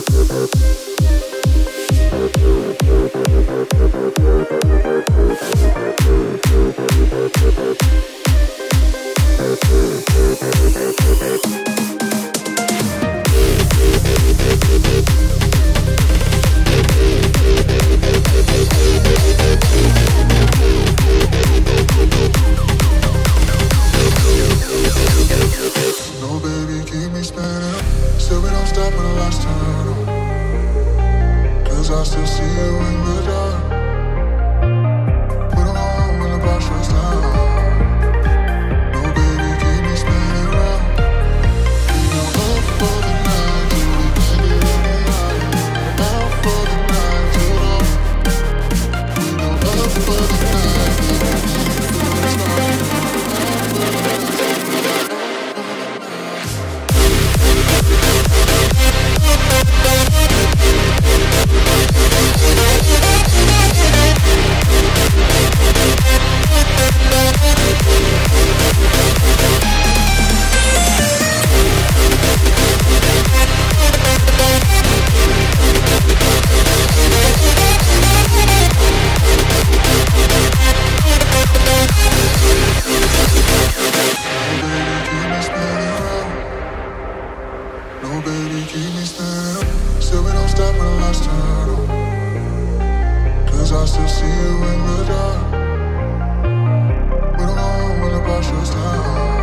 Thank you. Cause I still see you Baby, keep me still. Still we don't stop when the lights turn on. Cause I still see you in the dark. We don't know when the pressure's down.